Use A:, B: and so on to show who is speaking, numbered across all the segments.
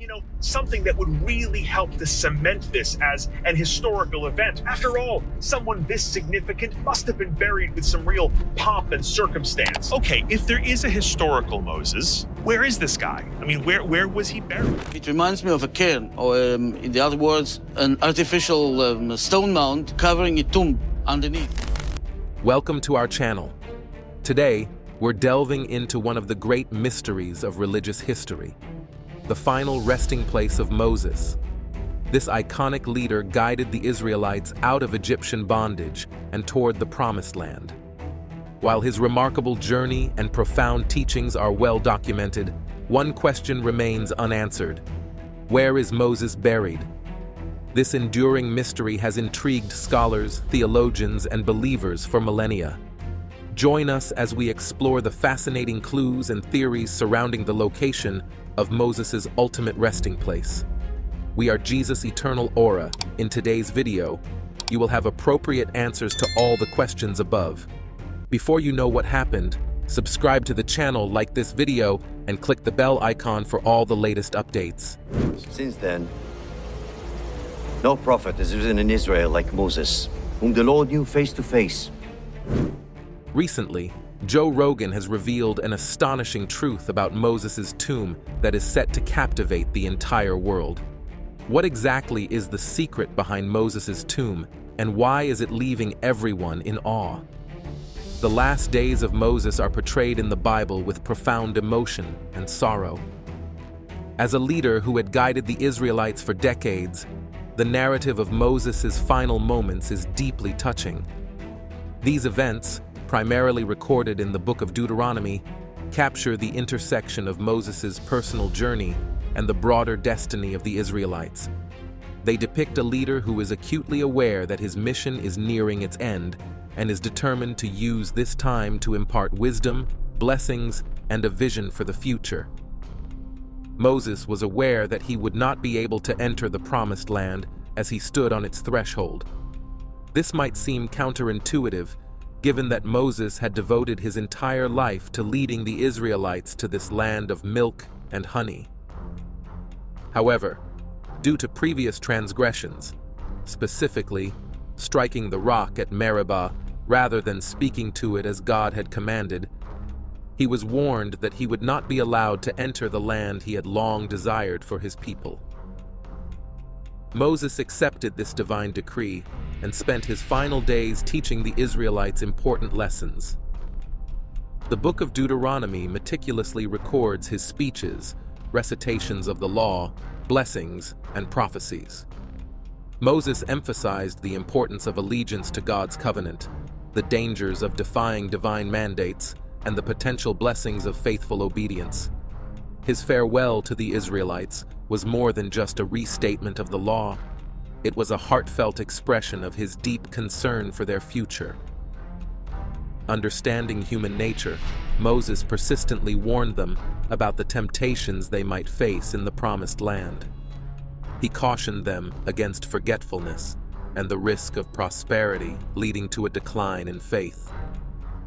A: you know, something that would really help to cement this as an historical event. After all, someone this significant must have been buried with some real pomp and circumstance. Okay, if there is a historical Moses, where is this guy? I mean, where where was he buried?
B: It reminds me of a cairn, or um, in the other words, an artificial um, stone mound covering a tomb underneath.
C: Welcome to our channel. Today, we're delving into one of the great mysteries of religious history, the final resting place of Moses. This iconic leader guided the Israelites out of Egyptian bondage and toward the Promised Land. While his remarkable journey and profound teachings are well documented, one question remains unanswered. Where is Moses buried? This enduring mystery has intrigued scholars, theologians, and believers for millennia. Join us as we explore the fascinating clues and theories surrounding the location of Moses' ultimate resting place. We are Jesus Eternal Aura. In today's video, you will have appropriate answers to all the questions above. Before you know what happened, subscribe to the channel, like this video, and click the bell icon for all the latest updates.
D: Since then, no prophet has risen in Israel like Moses, whom the Lord knew face to face.
C: Recently, Joe Rogan has revealed an astonishing truth about Moses' tomb that is set to captivate the entire world. What exactly is the secret behind Moses' tomb, and why is it leaving everyone in awe? The last days of Moses are portrayed in the Bible with profound emotion and sorrow. As a leader who had guided the Israelites for decades, the narrative of Moses' final moments is deeply touching. These events, primarily recorded in the book of Deuteronomy, capture the intersection of Moses' personal journey and the broader destiny of the Israelites. They depict a leader who is acutely aware that his mission is nearing its end and is determined to use this time to impart wisdom, blessings, and a vision for the future. Moses was aware that he would not be able to enter the promised land as he stood on its threshold. This might seem counterintuitive given that Moses had devoted his entire life to leading the Israelites to this land of milk and honey. However, due to previous transgressions, specifically striking the rock at Meribah rather than speaking to it as God had commanded, he was warned that he would not be allowed to enter the land he had long desired for his people. Moses accepted this divine decree and spent his final days teaching the Israelites important lessons. The book of Deuteronomy meticulously records his speeches, recitations of the law, blessings, and prophecies. Moses emphasized the importance of allegiance to God's covenant, the dangers of defying divine mandates, and the potential blessings of faithful obedience. His farewell to the Israelites was more than just a restatement of the law. It was a heartfelt expression of his deep concern for their future. Understanding human nature, Moses persistently warned them about the temptations they might face in the Promised Land. He cautioned them against forgetfulness and the risk of prosperity leading to a decline in faith.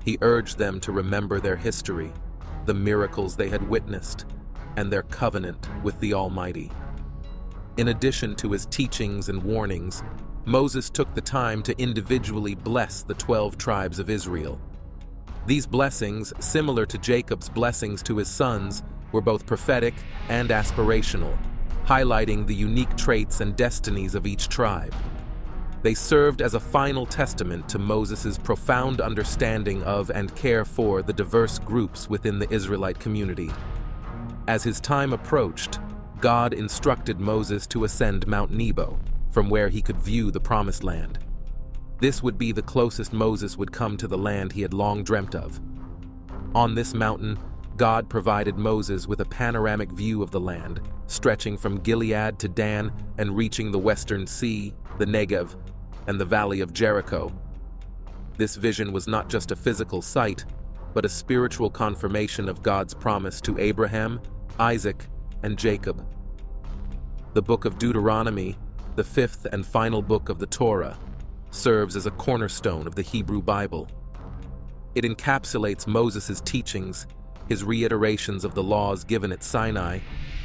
C: He urged them to remember their history, the miracles they had witnessed, and their covenant with the Almighty. In addition to his teachings and warnings, Moses took the time to individually bless the 12 tribes of Israel. These blessings, similar to Jacob's blessings to his sons, were both prophetic and aspirational, highlighting the unique traits and destinies of each tribe. They served as a final testament to Moses' profound understanding of and care for the diverse groups within the Israelite community. As his time approached, God instructed Moses to ascend Mount Nebo, from where he could view the Promised Land. This would be the closest Moses would come to the land he had long dreamt of. On this mountain, God provided Moses with a panoramic view of the land, stretching from Gilead to Dan and reaching the western sea, the Negev, and the valley of Jericho. This vision was not just a physical sight, but a spiritual confirmation of God's promise to Abraham, Isaac, and Jacob. The book of Deuteronomy, the fifth and final book of the Torah, serves as a cornerstone of the Hebrew Bible. It encapsulates Moses' teachings, his reiterations of the laws given at Sinai,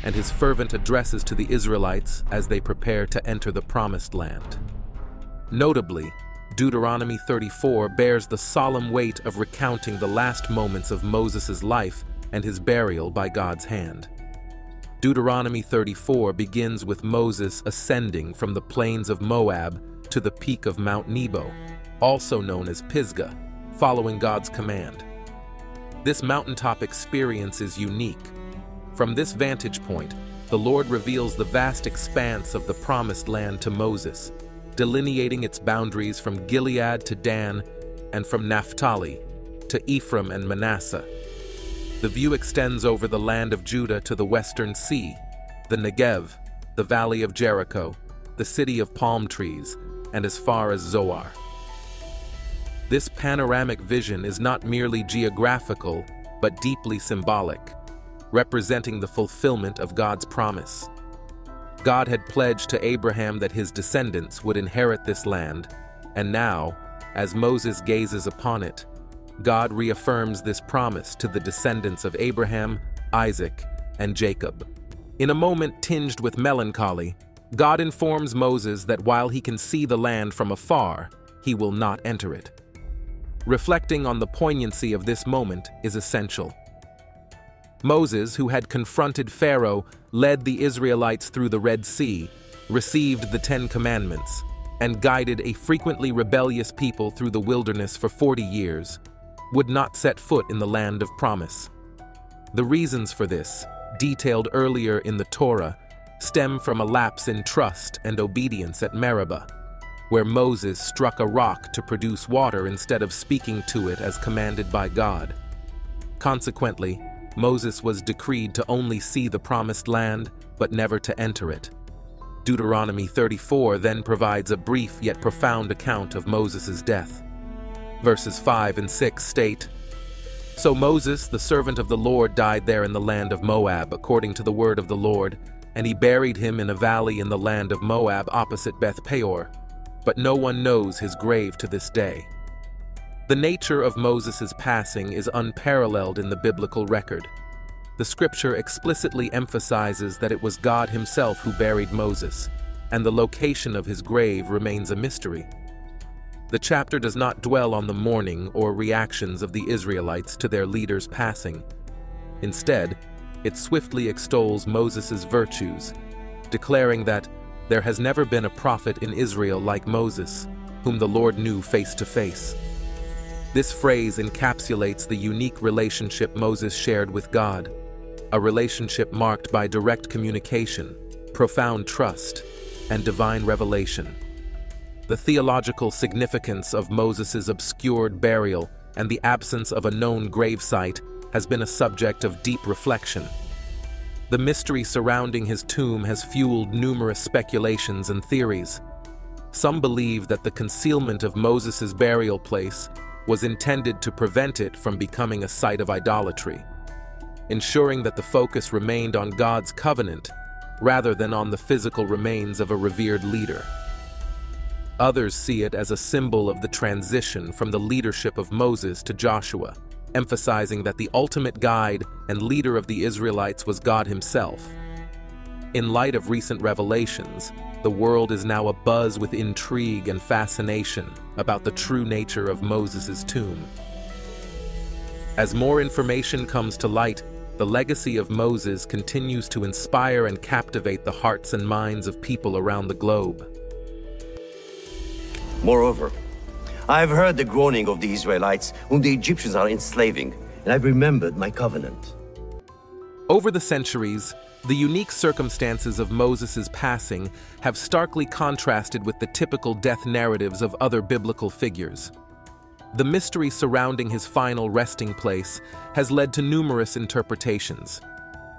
C: and his fervent addresses to the Israelites as they prepare to enter the Promised Land. Notably, Deuteronomy 34 bears the solemn weight of recounting the last moments of Moses' life and his burial by God's hand. Deuteronomy 34 begins with Moses ascending from the plains of Moab to the peak of Mount Nebo, also known as Pisgah, following God's command. This mountaintop experience is unique. From this vantage point, the Lord reveals the vast expanse of the Promised Land to Moses, delineating its boundaries from Gilead to Dan and from Naphtali to Ephraim and Manasseh. The view extends over the land of Judah to the western sea, the Negev, the valley of Jericho, the city of palm trees, and as far as Zoar. This panoramic vision is not merely geographical, but deeply symbolic, representing the fulfillment of God's promise. God had pledged to Abraham that his descendants would inherit this land, and now, as Moses gazes upon it, God reaffirms this promise to the descendants of Abraham, Isaac, and Jacob. In a moment tinged with melancholy, God informs Moses that while he can see the land from afar, he will not enter it. Reflecting on the poignancy of this moment is essential. Moses, who had confronted Pharaoh, led the Israelites through the Red Sea, received the Ten Commandments, and guided a frequently rebellious people through the wilderness for 40 years would not set foot in the land of promise. The reasons for this, detailed earlier in the Torah, stem from a lapse in trust and obedience at Meribah, where Moses struck a rock to produce water instead of speaking to it as commanded by God. Consequently, Moses was decreed to only see the promised land, but never to enter it. Deuteronomy 34 then provides a brief yet profound account of Moses' death. Verses 5 and 6 state, So Moses, the servant of the Lord, died there in the land of Moab, according to the word of the Lord, and he buried him in a valley in the land of Moab opposite Beth Peor. But no one knows his grave to this day. The nature of Moses' passing is unparalleled in the biblical record. The scripture explicitly emphasizes that it was God himself who buried Moses, and the location of his grave remains a mystery. The chapter does not dwell on the mourning or reactions of the Israelites to their leader's passing. Instead, it swiftly extols Moses' virtues, declaring that there has never been a prophet in Israel like Moses, whom the Lord knew face to face. This phrase encapsulates the unique relationship Moses shared with God, a relationship marked by direct communication, profound trust, and divine revelation. The theological significance of Moses' obscured burial and the absence of a known gravesite has been a subject of deep reflection. The mystery surrounding his tomb has fueled numerous speculations and theories. Some believe that the concealment of Moses' burial place was intended to prevent it from becoming a site of idolatry, ensuring that the focus remained on God's covenant rather than on the physical remains of a revered leader. Others see it as a symbol of the transition from the leadership of Moses to Joshua, emphasizing that the ultimate guide and leader of the Israelites was God himself. In light of recent revelations, the world is now abuzz with intrigue and fascination about the true nature of Moses' tomb. As more information comes to light, the legacy of Moses continues to inspire and captivate the hearts and minds of people around the globe.
D: Moreover, I have heard the groaning of the Israelites, whom the Egyptians are enslaving, and I've remembered my covenant.
C: Over the centuries, the unique circumstances of Moses' passing have starkly contrasted with the typical death narratives of other biblical figures. The mystery surrounding his final resting place has led to numerous interpretations,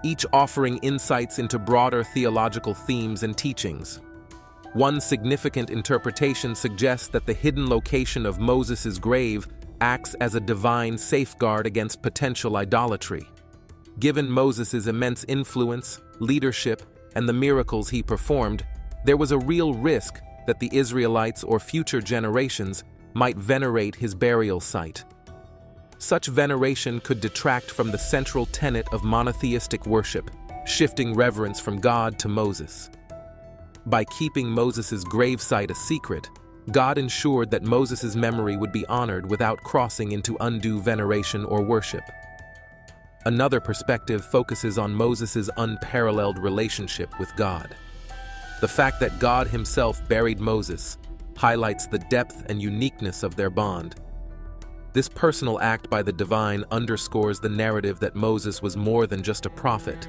C: each offering insights into broader theological themes and teachings. One significant interpretation suggests that the hidden location of Moses' grave acts as a divine safeguard against potential idolatry. Given Moses' immense influence, leadership, and the miracles he performed, there was a real risk that the Israelites or future generations might venerate his burial site. Such veneration could detract from the central tenet of monotheistic worship, shifting reverence from God to Moses. By keeping Moses' gravesite a secret, God ensured that Moses' memory would be honored without crossing into undue veneration or worship. Another perspective focuses on Moses' unparalleled relationship with God. The fact that God himself buried Moses highlights the depth and uniqueness of their bond. This personal act by the divine underscores the narrative that Moses was more than just a prophet.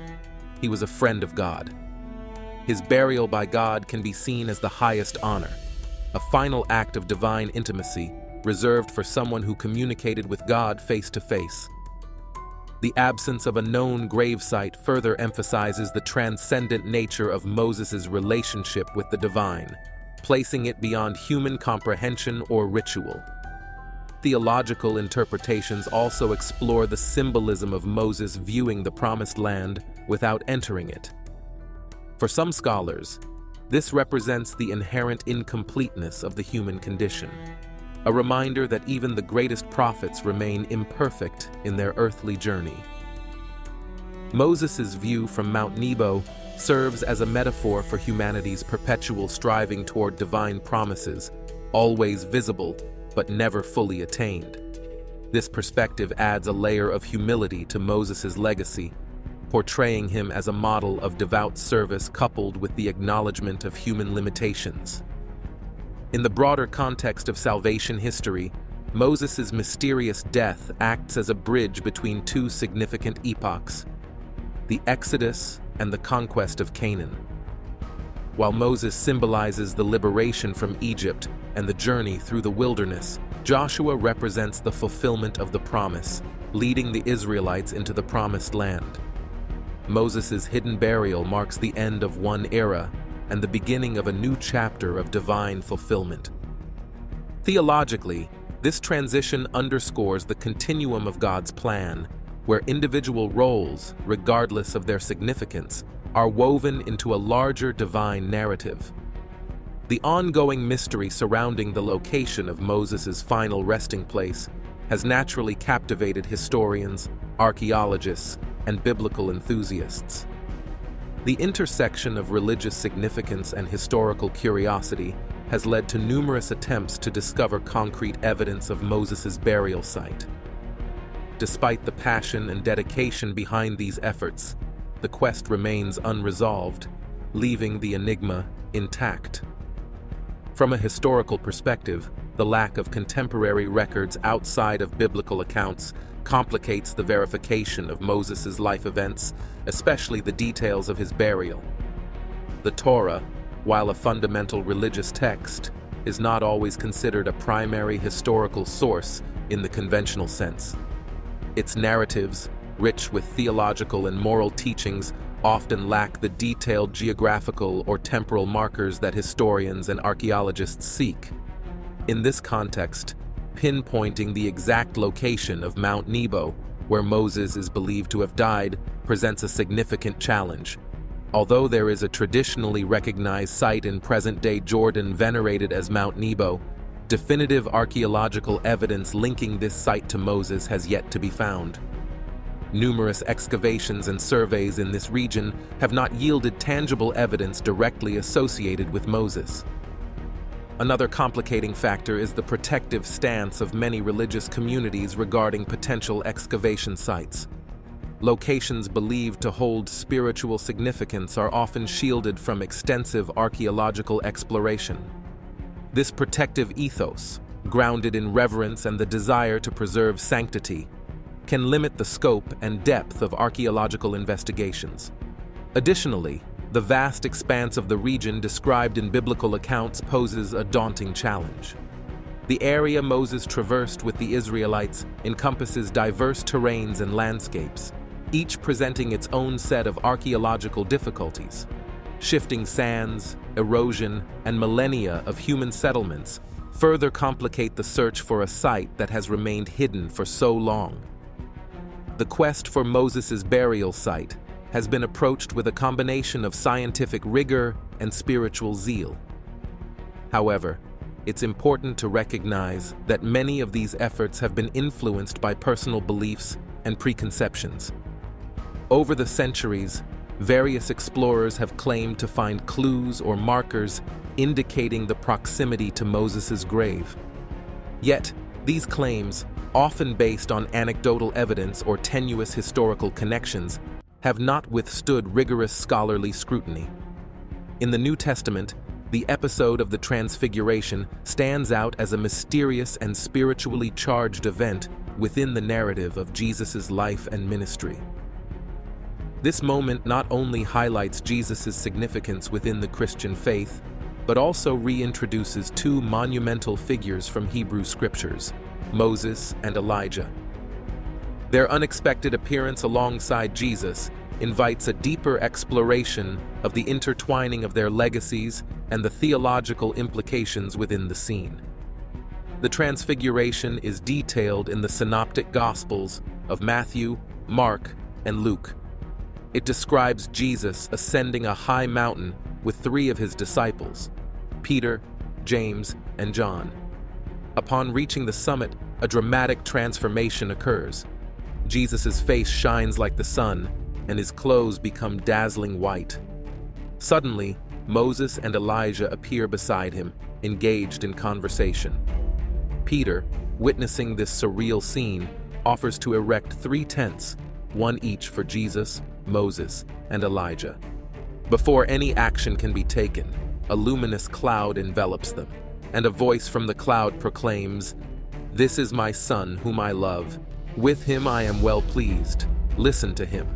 C: He was a friend of God. His burial by God can be seen as the highest honor, a final act of divine intimacy reserved for someone who communicated with God face to face. The absence of a known gravesite further emphasizes the transcendent nature of Moses' relationship with the divine, placing it beyond human comprehension or ritual. Theological interpretations also explore the symbolism of Moses viewing the Promised Land without entering it. For some scholars, this represents the inherent incompleteness of the human condition a reminder that even the greatest prophets remain imperfect in their earthly journey. Moses' view from Mount Nebo serves as a metaphor for humanity's perpetual striving toward divine promises, always visible but never fully attained. This perspective adds a layer of humility to Moses' legacy, portraying him as a model of devout service coupled with the acknowledgement of human limitations. In the broader context of salvation history, Moses' mysterious death acts as a bridge between two significant epochs, the Exodus and the conquest of Canaan. While Moses symbolizes the liberation from Egypt and the journey through the wilderness, Joshua represents the fulfillment of the promise, leading the Israelites into the promised land. Moses' hidden burial marks the end of one era and the beginning of a new chapter of divine fulfillment. Theologically, this transition underscores the continuum of God's plan, where individual roles, regardless of their significance, are woven into a larger divine narrative. The ongoing mystery surrounding the location of Moses' final resting place has naturally captivated historians, archaeologists, and biblical enthusiasts. The intersection of religious significance and historical curiosity has led to numerous attempts to discover concrete evidence of Moses' burial site. Despite the passion and dedication behind these efforts, the quest remains unresolved, leaving the enigma intact. From a historical perspective, the lack of contemporary records outside of biblical accounts complicates the verification of Moses' life events, especially the details of his burial. The Torah, while a fundamental religious text, is not always considered a primary historical source in the conventional sense. Its narratives, rich with theological and moral teachings, often lack the detailed geographical or temporal markers that historians and archaeologists seek. In this context, pinpointing the exact location of Mount Nebo, where Moses is believed to have died, presents a significant challenge. Although there is a traditionally recognized site in present-day Jordan venerated as Mount Nebo, definitive archaeological evidence linking this site to Moses has yet to be found. Numerous excavations and surveys in this region have not yielded tangible evidence directly associated with Moses. Another complicating factor is the protective stance of many religious communities regarding potential excavation sites. Locations believed to hold spiritual significance are often shielded from extensive archaeological exploration. This protective ethos, grounded in reverence and the desire to preserve sanctity, can limit the scope and depth of archaeological investigations. Additionally, the vast expanse of the region described in biblical accounts poses a daunting challenge. The area Moses traversed with the Israelites encompasses diverse terrains and landscapes, each presenting its own set of archaeological difficulties. Shifting sands, erosion, and millennia of human settlements further complicate the search for a site that has remained hidden for so long. The quest for Moses' burial site has been approached with a combination of scientific rigor and spiritual zeal. However, it's important to recognize that many of these efforts have been influenced by personal beliefs and preconceptions. Over the centuries, various explorers have claimed to find clues or markers indicating the proximity to Moses' grave. Yet, these claims, often based on anecdotal evidence or tenuous historical connections, have not withstood rigorous scholarly scrutiny. In the New Testament, the episode of the Transfiguration stands out as a mysterious and spiritually charged event within the narrative of Jesus' life and ministry. This moment not only highlights Jesus' significance within the Christian faith, but also reintroduces two monumental figures from Hebrew scriptures, Moses and Elijah. Their unexpected appearance alongside Jesus invites a deeper exploration of the intertwining of their legacies and the theological implications within the scene. The Transfiguration is detailed in the Synoptic Gospels of Matthew, Mark, and Luke. It describes Jesus ascending a high mountain with three of his disciples, Peter, James, and John. Upon reaching the summit, a dramatic transformation occurs. Jesus' face shines like the sun, and his clothes become dazzling white. Suddenly, Moses and Elijah appear beside him, engaged in conversation. Peter, witnessing this surreal scene, offers to erect three tents, one each for Jesus, Moses, and Elijah. Before any action can be taken, a luminous cloud envelops them, and a voice from the cloud proclaims, This is my son whom I love. With him I am well pleased. Listen to him.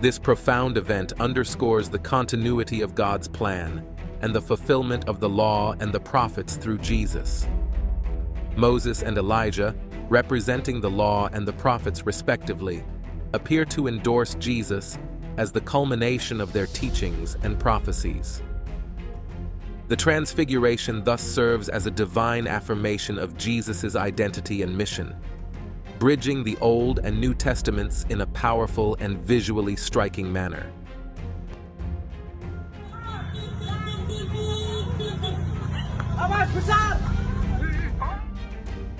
C: This profound event underscores the continuity of God's plan and the fulfillment of the law and the prophets through Jesus. Moses and Elijah, representing the law and the prophets respectively, appear to endorse Jesus as the culmination of their teachings and prophecies. The Transfiguration thus serves as a divine affirmation of Jesus' identity and mission, bridging the Old and New Testaments in a powerful and visually striking manner.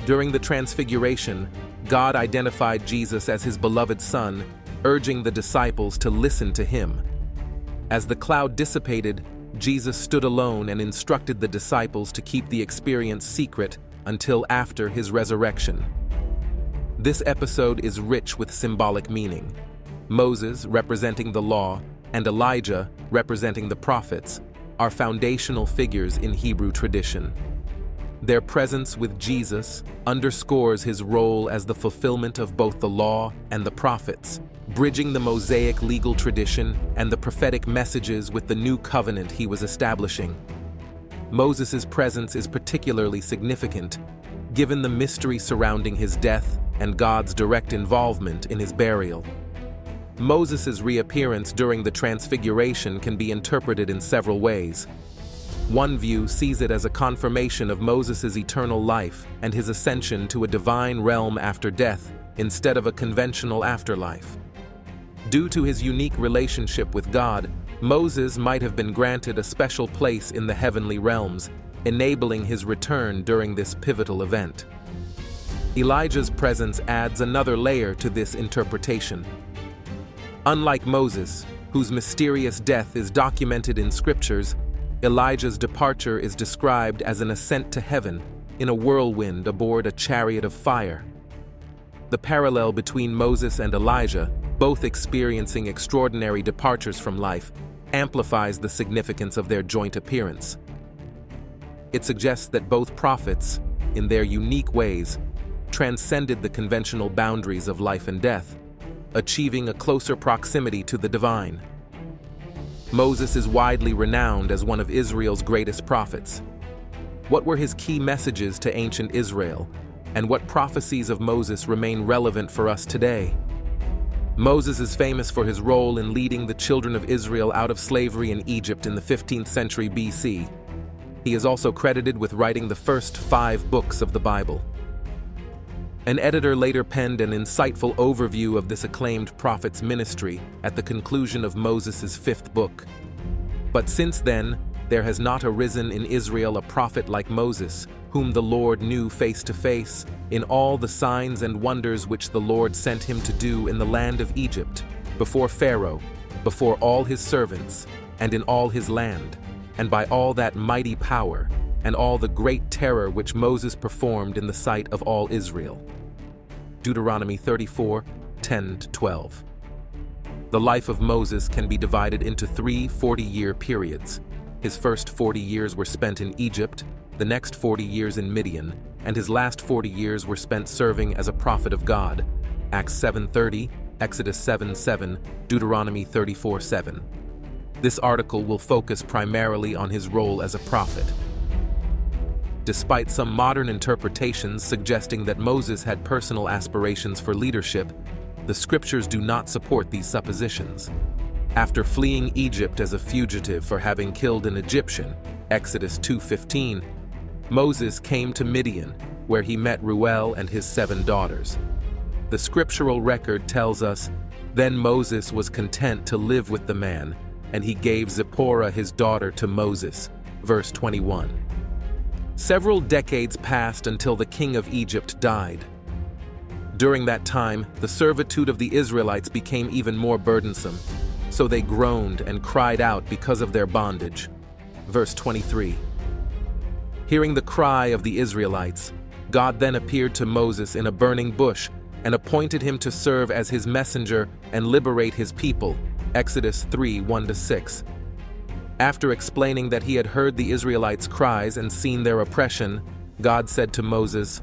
C: During the Transfiguration, God identified Jesus as his beloved Son, urging the disciples to listen to him. As the cloud dissipated, Jesus stood alone and instructed the disciples to keep the experience secret until after his resurrection. This episode is rich with symbolic meaning. Moses, representing the law, and Elijah, representing the prophets, are foundational figures in Hebrew tradition. Their presence with Jesus underscores his role as the fulfillment of both the law and the prophets, bridging the Mosaic legal tradition and the prophetic messages with the new covenant he was establishing. Moses' presence is particularly significant, given the mystery surrounding his death and God's direct involvement in his burial. Moses' reappearance during the Transfiguration can be interpreted in several ways. One view sees it as a confirmation of Moses' eternal life and his ascension to a divine realm after death instead of a conventional afterlife. Due to his unique relationship with God, Moses might have been granted a special place in the heavenly realms, enabling his return during this pivotal event. Elijah's presence adds another layer to this interpretation. Unlike Moses, whose mysterious death is documented in scriptures, Elijah's departure is described as an ascent to heaven in a whirlwind aboard a chariot of fire. The parallel between Moses and Elijah, both experiencing extraordinary departures from life, amplifies the significance of their joint appearance. It suggests that both prophets, in their unique ways, transcended the conventional boundaries of life and death, achieving a closer proximity to the divine. Moses is widely renowned as one of Israel's greatest prophets. What were his key messages to ancient Israel, and what prophecies of Moses remain relevant for us today? Moses is famous for his role in leading the children of Israel out of slavery in Egypt in the 15th century BC. He is also credited with writing the first five books of the Bible. An editor later penned an insightful overview of this acclaimed prophet's ministry at the conclusion of Moses' fifth book. But since then, there has not arisen in Israel a prophet like Moses, whom the Lord knew face to face, in all the signs and wonders which the Lord sent him to do in the land of Egypt, before Pharaoh, before all his servants, and in all his land, and by all that mighty power, and all the great terror which Moses performed in the sight of all Israel. Deuteronomy 34, 10-12. The life of Moses can be divided into three 40-year periods. His first 40 years were spent in Egypt, the next 40 years in Midian, and his last 40 years were spent serving as a prophet of God. Acts 7.30, Exodus 7.7, Deuteronomy 34.7. This article will focus primarily on his role as a prophet. Despite some modern interpretations suggesting that Moses had personal aspirations for leadership, the scriptures do not support these suppositions. After fleeing Egypt as a fugitive for having killed an Egyptian, Exodus 2.15, Moses came to Midian, where he met Reuel and his seven daughters. The scriptural record tells us, Then Moses was content to live with the man, and he gave Zipporah his daughter to Moses. Verse 21. Several decades passed until the king of Egypt died. During that time, the servitude of the Israelites became even more burdensome, so they groaned and cried out because of their bondage. Verse 23. Hearing the cry of the Israelites, God then appeared to Moses in a burning bush and appointed him to serve as his messenger and liberate his people. Exodus 3 1 6. After explaining that he had heard the Israelites' cries and seen their oppression, God said to Moses,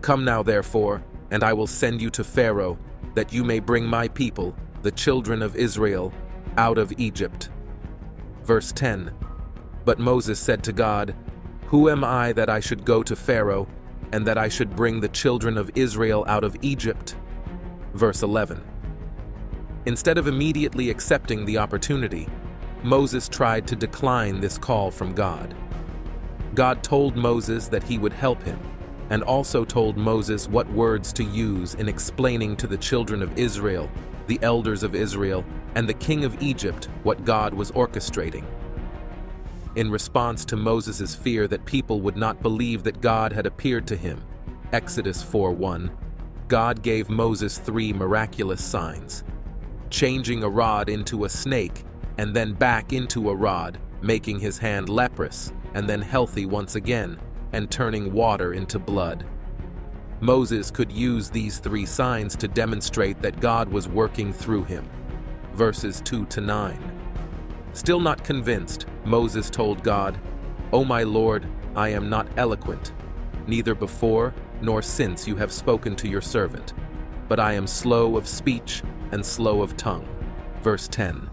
C: Come now, therefore, and I will send you to Pharaoh, that you may bring my people, the children of Israel, out of Egypt. Verse 10 But Moses said to God, Who am I that I should go to Pharaoh, and that I should bring the children of Israel out of Egypt? Verse 11 Instead of immediately accepting the opportunity, Moses tried to decline this call from God. God told Moses that he would help him, and also told Moses what words to use in explaining to the children of Israel, the elders of Israel, and the king of Egypt what God was orchestrating. In response to Moses' fear that people would not believe that God had appeared to him, Exodus 4.1, God gave Moses three miraculous signs, changing a rod into a snake and then back into a rod, making his hand leprous, and then healthy once again, and turning water into blood. Moses could use these three signs to demonstrate that God was working through him. Verses 2 to 9. Still not convinced, Moses told God, O my Lord, I am not eloquent, neither before nor since you have spoken to your servant, but I am slow of speech and slow of tongue. Verse 10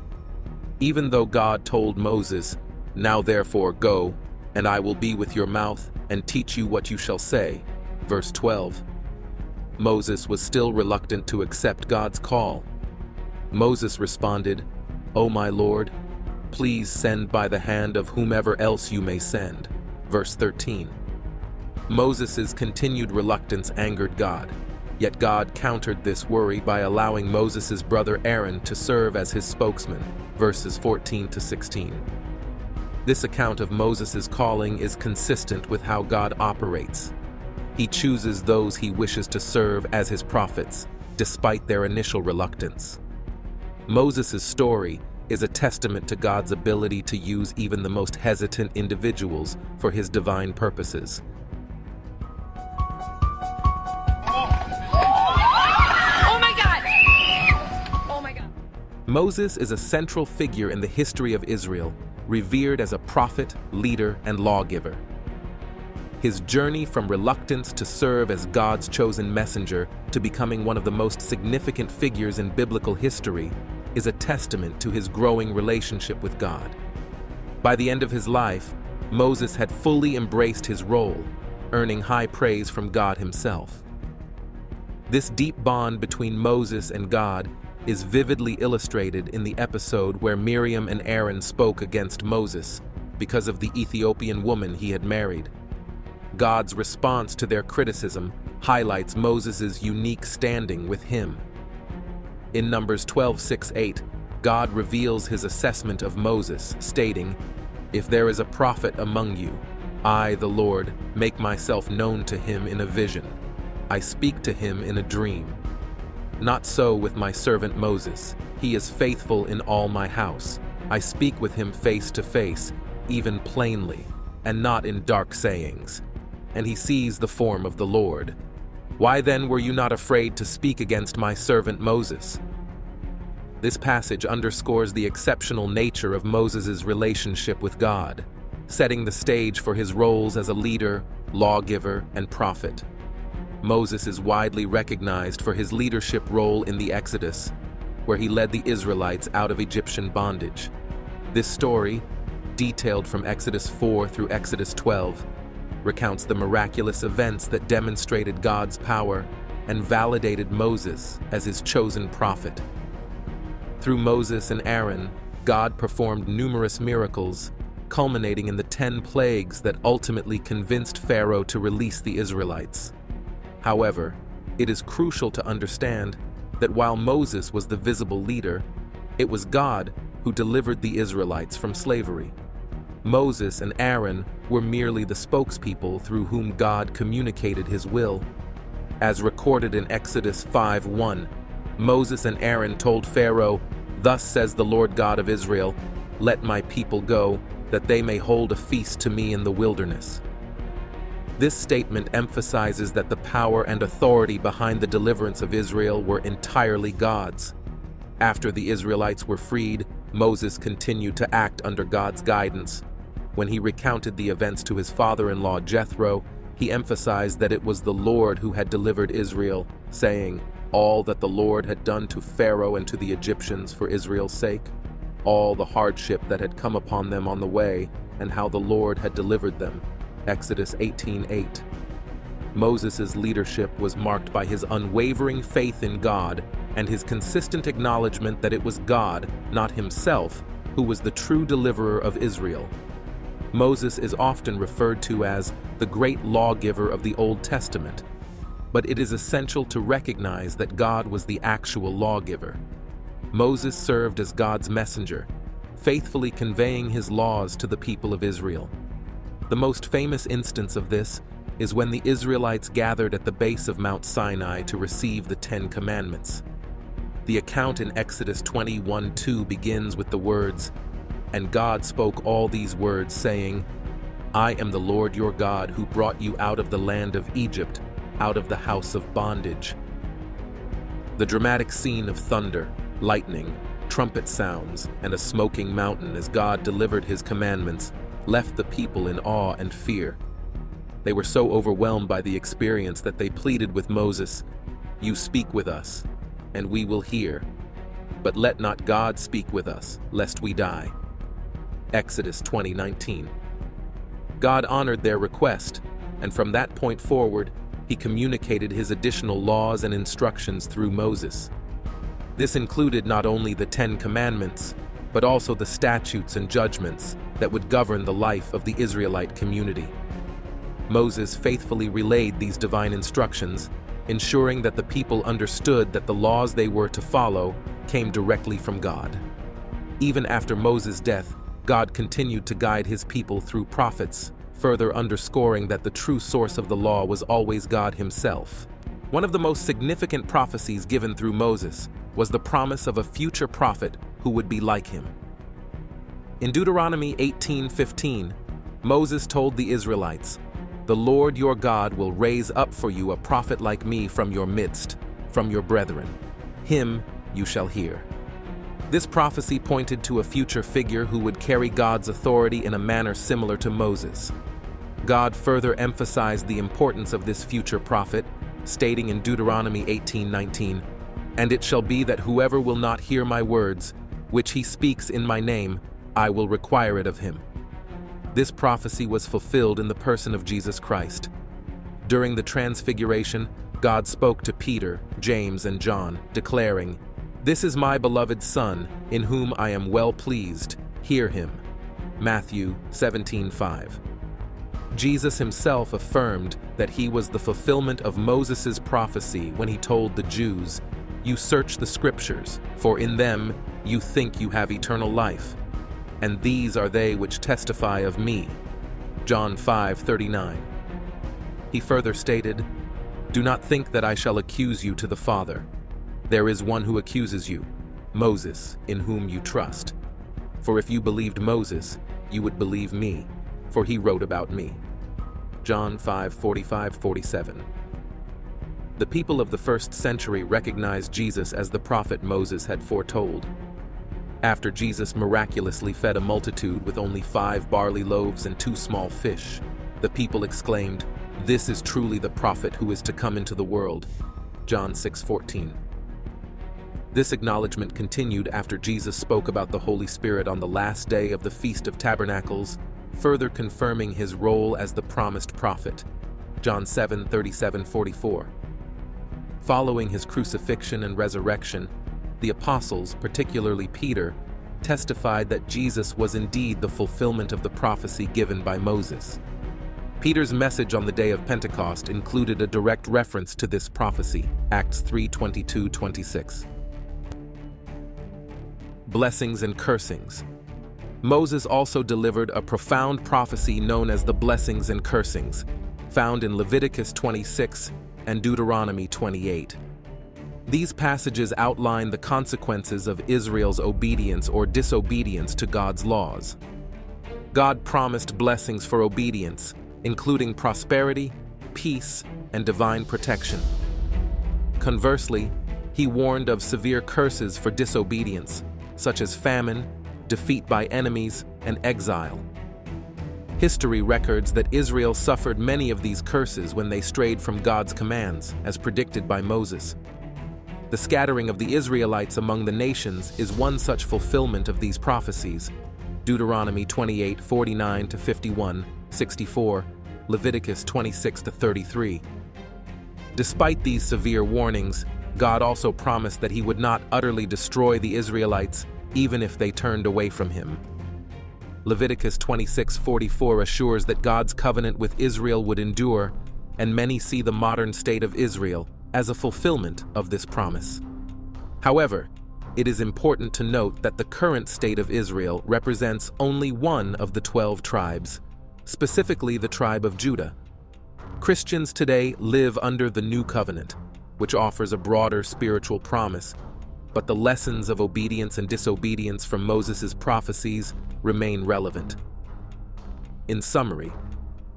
C: even though God told Moses, Now therefore go, and I will be with your mouth and teach you what you shall say. Verse 12. Moses was still reluctant to accept God's call. Moses responded, O my Lord, please send by the hand of whomever else you may send. Verse 13. Moses' continued reluctance angered God, yet God countered this worry by allowing Moses' brother Aaron to serve as his spokesman verses 14 to 16. This account of Moses' calling is consistent with how God operates. He chooses those he wishes to serve as his prophets, despite their initial reluctance. Moses' story is a testament to God's ability to use even the most hesitant individuals for his divine purposes. Moses is a central figure in the history of Israel, revered as a prophet, leader, and lawgiver. His journey from reluctance to serve as God's chosen messenger to becoming one of the most significant figures in biblical history is a testament to his growing relationship with God. By the end of his life, Moses had fully embraced his role, earning high praise from God himself. This deep bond between Moses and God is vividly illustrated in the episode where Miriam and Aaron spoke against Moses because of the Ethiopian woman he had married. God's response to their criticism highlights Moses' unique standing with him. In Numbers 12, 6, 8, God reveals his assessment of Moses, stating, If there is a prophet among you, I, the Lord, make myself known to him in a vision. I speak to him in a dream. Not so with my servant Moses. He is faithful in all my house. I speak with him face to face, even plainly, and not in dark sayings. And he sees the form of the Lord. Why then were you not afraid to speak against my servant Moses? This passage underscores the exceptional nature of Moses' relationship with God, setting the stage for his roles as a leader, lawgiver, and prophet. Moses is widely recognized for his leadership role in the Exodus, where he led the Israelites out of Egyptian bondage. This story, detailed from Exodus 4 through Exodus 12, recounts the miraculous events that demonstrated God's power and validated Moses as his chosen prophet. Through Moses and Aaron, God performed numerous miracles, culminating in the ten plagues that ultimately convinced Pharaoh to release the Israelites. However, it is crucial to understand that while Moses was the visible leader, it was God who delivered the Israelites from slavery. Moses and Aaron were merely the spokespeople through whom God communicated his will. As recorded in Exodus 5:1, Moses and Aaron told Pharaoh, Thus says the Lord God of Israel, Let my people go, that they may hold a feast to me in the wilderness. This statement emphasizes that the power and authority behind the deliverance of Israel were entirely God's. After the Israelites were freed, Moses continued to act under God's guidance. When he recounted the events to his father-in-law Jethro, he emphasized that it was the Lord who had delivered Israel, saying, all that the Lord had done to Pharaoh and to the Egyptians for Israel's sake, all the hardship that had come upon them on the way, and how the Lord had delivered them. Exodus 18:8. Moses' leadership was marked by his unwavering faith in God and his consistent acknowledgement that it was God, not himself, who was the true deliverer of Israel. Moses is often referred to as the great lawgiver of the Old Testament, but it is essential to recognize that God was the actual lawgiver. Moses served as God's messenger, faithfully conveying his laws to the people of Israel. The most famous instance of this is when the Israelites gathered at the base of Mount Sinai to receive the Ten Commandments. The account in Exodus 21:2 begins with the words, And God spoke all these words, saying, I am the Lord your God who brought you out of the land of Egypt, out of the house of bondage. The dramatic scene of thunder, lightning, trumpet sounds, and a smoking mountain as God delivered his commandments left the people in awe and fear. They were so overwhelmed by the experience that they pleaded with Moses, You speak with us, and we will hear. But let not God speak with us, lest we die. Exodus 20:19. God honored their request, and from that point forward, he communicated his additional laws and instructions through Moses. This included not only the Ten Commandments, but also the statutes and judgments that would govern the life of the Israelite community. Moses faithfully relayed these divine instructions, ensuring that the people understood that the laws they were to follow came directly from God. Even after Moses' death, God continued to guide his people through prophets, further underscoring that the true source of the law was always God himself. One of the most significant prophecies given through Moses was the promise of a future prophet who would be like him. In Deuteronomy 18:15, Moses told the Israelites, "The Lord your God will raise up for you a prophet like me from your midst, from your brethren. Him you shall hear." This prophecy pointed to a future figure who would carry God's authority in a manner similar to Moses. God further emphasized the importance of this future prophet, stating in Deuteronomy 18:19, "And it shall be that whoever will not hear my words, which he speaks in my name, I will require it of him." This prophecy was fulfilled in the person of Jesus Christ. During the transfiguration, God spoke to Peter, James, and John, declaring, This is my beloved Son, in whom I am well pleased. Hear him. Matthew 17:5. Jesus himself affirmed that he was the fulfillment of Moses' prophecy when he told the Jews, You search the scriptures, for in them you think you have eternal life, and these are they which testify of me. John 5:39. He further stated, Do not think that I shall accuse you to the Father. There is one who accuses you, Moses, in whom you trust. For if you believed Moses, you would believe me, for he wrote about me. John 5 45 47. The people of the first century recognized Jesus as the prophet Moses had foretold. After Jesus miraculously fed a multitude with only five barley loaves and two small fish, the people exclaimed, This is truly the prophet who is to come into the world. John 6:14. This acknowledgement continued after Jesus spoke about the Holy Spirit on the last day of the Feast of Tabernacles, further confirming his role as the promised prophet. John 7:37-44. Following his crucifixion and resurrection, the apostles, particularly Peter, testified that Jesus was indeed the fulfillment of the prophecy given by Moses. Peter's message on the day of Pentecost included a direct reference to this prophecy, Acts 3:22-26 blessings and cursings. Moses also delivered a profound prophecy known as the blessings and cursings, found in Leviticus 26 and Deuteronomy 28. These passages outline the consequences of Israel's obedience or disobedience to God's laws. God promised blessings for obedience, including prosperity, peace, and divine protection. Conversely, he warned of severe curses for disobedience, such as famine, defeat by enemies, and exile. History records that Israel suffered many of these curses when they strayed from God's commands, as predicted by Moses. The scattering of the Israelites among the nations is one such fulfillment of these prophecies. Deuteronomy 28, 49 to 51, 64, Leviticus 26 to 33. Despite these severe warnings, God also promised that he would not utterly destroy the Israelites even if they turned away from him. Leviticus 26:44 assures that God's covenant with Israel would endure, and many see the modern state of Israel as a fulfillment of this promise. However, it is important to note that the current state of Israel represents only one of the 12 tribes, specifically the tribe of Judah. Christians today live under the new covenant, which offers a broader spiritual promise, but the lessons of obedience and disobedience from Moses' prophecies remain relevant. In summary,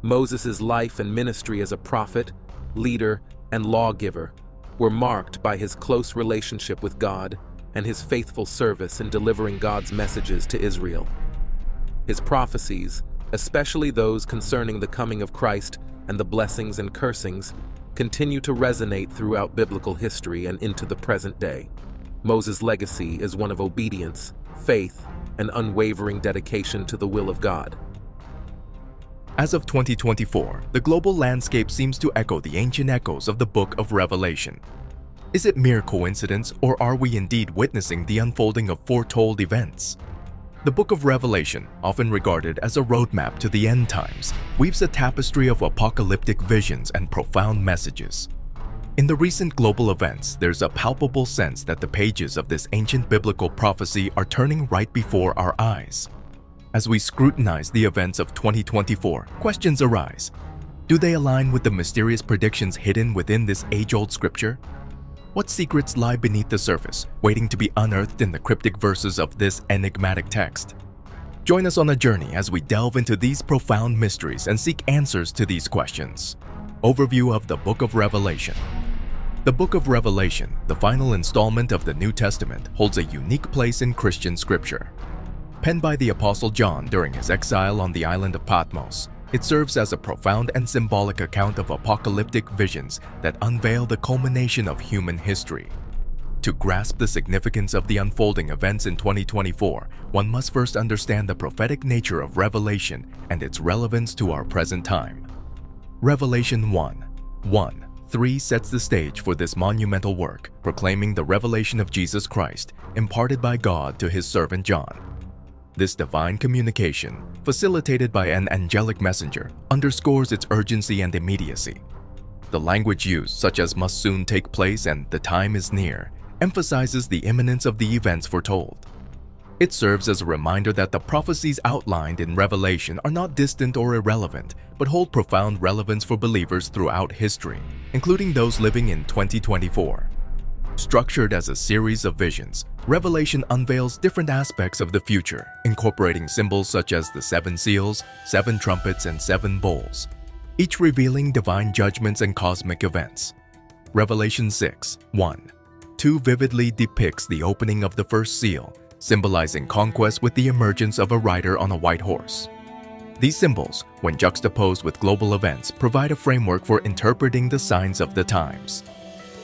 C: Moses' life and ministry as a prophet, leader, and lawgiver were marked by his close relationship with God and his faithful service in delivering God's messages to Israel. His prophecies, especially those concerning the coming of Christ and the blessings and cursings, continue to resonate throughout biblical history and into the present day. Moses' legacy is one of obedience, faith, and unwavering dedication to the will of God.
E: As of 2024, the global landscape seems to echo the ancient echoes of the Book of Revelation. Is it mere coincidence, or are we indeed witnessing the unfolding of foretold events? The Book of Revelation, often regarded as a roadmap to the end times, weaves a tapestry of apocalyptic visions and profound messages. In the recent global events, there's a palpable sense that the pages of this ancient biblical prophecy are turning right before our eyes. As we scrutinize the events of 2024, questions arise. Do they align with the mysterious predictions hidden within this age-old scripture? What secrets lie beneath the surface, waiting to be unearthed in the cryptic verses of this enigmatic text? Join us on a journey as we delve into these profound mysteries and seek answers to these questions. Overview of the Book of Revelation The Book of Revelation, the final installment of the New Testament, holds a unique place in Christian scripture. Penned by the Apostle John during his exile on the island of Patmos, it serves as a profound and symbolic account of apocalyptic visions that unveil the culmination of human history. To grasp the significance of the unfolding events in 2024, one must first understand the prophetic nature of Revelation and its relevance to our present time. Revelation 1 1 3 sets the stage for this monumental work, proclaiming the revelation of Jesus Christ imparted by God to his servant John. This divine communication, facilitated by an angelic messenger, underscores its urgency and immediacy. The language used, such as must soon take place and the time is near, emphasizes the imminence of the events foretold. It serves as a reminder that the prophecies outlined in Revelation are not distant or irrelevant, but hold profound relevance for believers throughout history, including those living in 2024. Structured as a series of visions, Revelation unveils different aspects of the future, incorporating symbols such as the seven seals, seven trumpets, and seven bowls, each revealing divine judgments and cosmic events. Revelation 6 1 2 vividly depicts the opening of the first seal, symbolizing conquest with the emergence of a rider on a white horse. These symbols, when juxtaposed with global events, provide a framework for interpreting the signs of the times.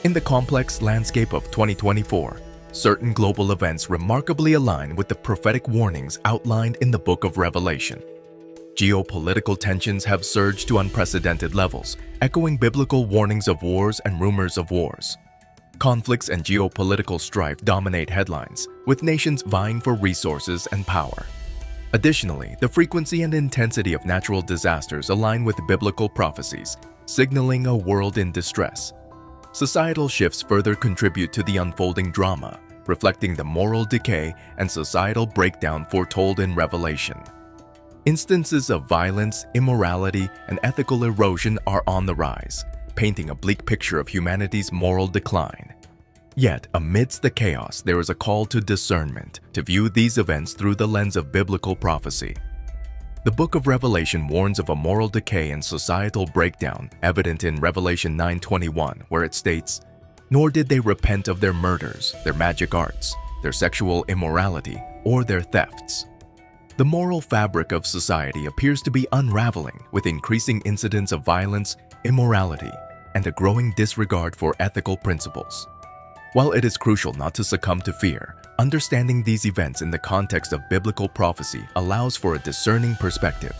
E: In the complex landscape of 2024, certain global events remarkably align with the prophetic warnings outlined in the book of Revelation. Geopolitical tensions have surged to unprecedented levels, echoing biblical warnings of wars and rumors of wars. Conflicts and geopolitical strife dominate headlines, with nations vying for resources and power. Additionally, the frequency and intensity of natural disasters align with biblical prophecies, signaling a world in distress. Societal shifts further contribute to the unfolding drama, reflecting the moral decay and societal breakdown foretold in Revelation. Instances of violence, immorality, and ethical erosion are on the rise, painting a bleak picture of humanity's moral decline. Yet, amidst the chaos, there is a call to discernment, to view these events through the lens of biblical prophecy. The book of Revelation warns of a moral decay and societal breakdown evident in Revelation 9:21, where it states, "Nor did they repent of their murders, their magic arts, their sexual immorality, or their thefts." The moral fabric of society appears to be unraveling with increasing incidents of violence, immorality, and a growing disregard for ethical principles. While it is crucial not to succumb to fear, understanding these events in the context of biblical prophecy allows for a discerning perspective.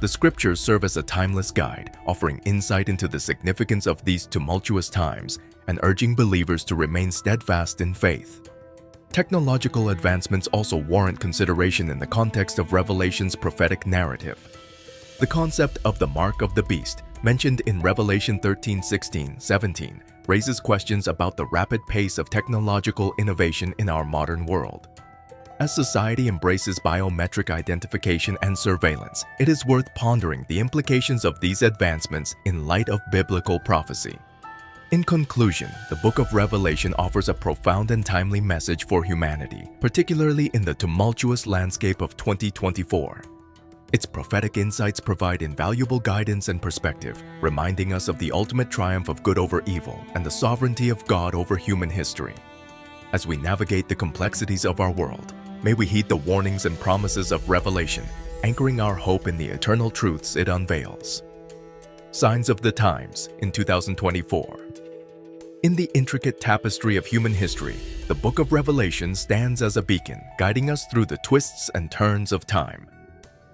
E: The scriptures serve as a timeless guide, offering insight into the significance of these tumultuous times and urging believers to remain steadfast in faith. Technological advancements also warrant consideration in the context of Revelation's prophetic narrative. The concept of the mark of the beast, mentioned in Revelation 13, 16, 17, raises questions about the rapid pace of technological innovation in our modern world. As society embraces biometric identification and surveillance, it is worth pondering the implications of these advancements in light of biblical prophecy. In conclusion, the book of Revelation offers a profound and timely message for humanity, particularly in the tumultuous landscape of 2024. Its prophetic insights provide invaluable guidance and perspective, reminding us of the ultimate triumph of good over evil and the sovereignty of God over human history. As we navigate the complexities of our world, may we heed the warnings and promises of Revelation, anchoring our hope in the eternal truths it unveils. Signs of the Times in 2024 In the intricate tapestry of human history, the Book of Revelation stands as a beacon, guiding us through the twists and turns of time.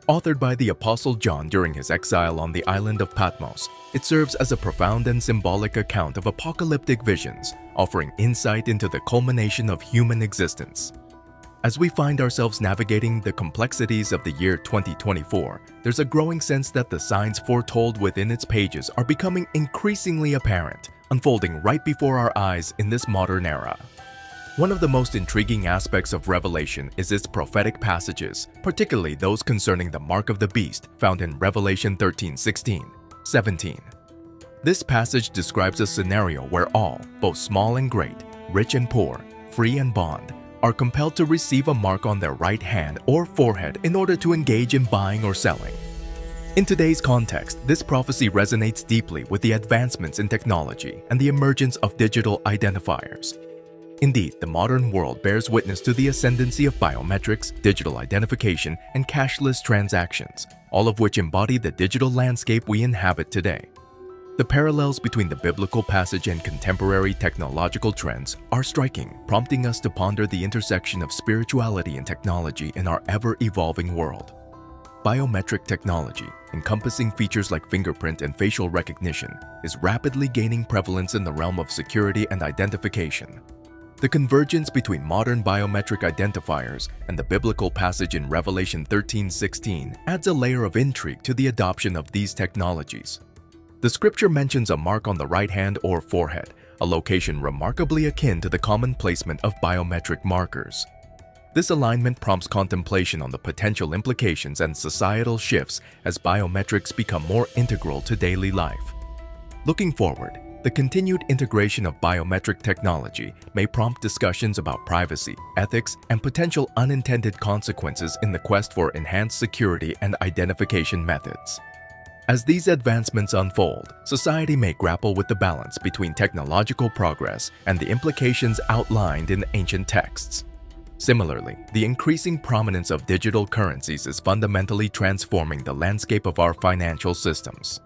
E: Authored by the Apostle John during his exile on the island of Patmos, it serves as a profound and symbolic account of apocalyptic visions, offering insight into the culmination of human existence. As we find ourselves navigating the complexities of the year 2024, there's a growing sense that the signs foretold within its pages are becoming increasingly apparent, unfolding right before our eyes in this modern era. One of the most intriguing aspects of Revelation is its prophetic passages, particularly those concerning the mark of the beast found in Revelation 13, 16, 17. This passage describes a scenario where all, both small and great, rich and poor, free and bond, are compelled to receive a mark on their right hand or forehead in order to engage in buying or selling. In today's context, this prophecy resonates deeply with the advancements in technology and the emergence of digital identifiers, Indeed, the modern world bears witness to the ascendancy of biometrics, digital identification, and cashless transactions, all of which embody the digital landscape we inhabit today. The parallels between the biblical passage and contemporary technological trends are striking, prompting us to ponder the intersection of spirituality and technology in our ever-evolving world. Biometric technology, encompassing features like fingerprint and facial recognition, is rapidly gaining prevalence in the realm of security and identification, the convergence between modern biometric identifiers and the biblical passage in Revelation 13:16 adds a layer of intrigue to the adoption of these technologies. The scripture mentions a mark on the right hand or forehead, a location remarkably akin to the common placement of biometric markers. This alignment prompts contemplation on the potential implications and societal shifts as biometrics become more integral to daily life. Looking forward, the continued integration of biometric technology may prompt discussions about privacy, ethics, and potential unintended consequences in the quest for enhanced security and identification methods. As these advancements unfold, society may grapple with the balance between technological progress and the implications outlined in ancient texts. Similarly, the increasing prominence of digital currencies is fundamentally transforming the landscape of our financial systems.